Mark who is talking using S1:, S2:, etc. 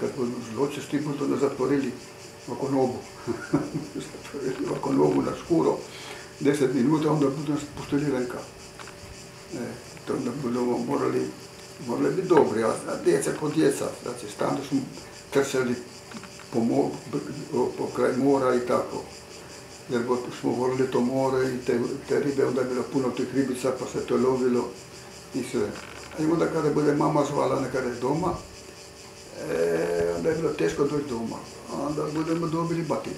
S1: kad budu zločesti, budu nas zatvorili oko nogu. zatvorili oko nogu na škuro, deset minuta, onda budu nas venka. E, to onda budemo morali, morali biti dobri, a, a djeca ko djeca, znači stalno smo trčali po, mo, po kraj mora i tako. Jer smo volili to more i te, te ribe, onda je bilo puno tih ribica pa se to lovilo i sve. I onda kada bude mama zvala nekada doma, onda je bilo teško doći doma. Onda budemo dobili batine.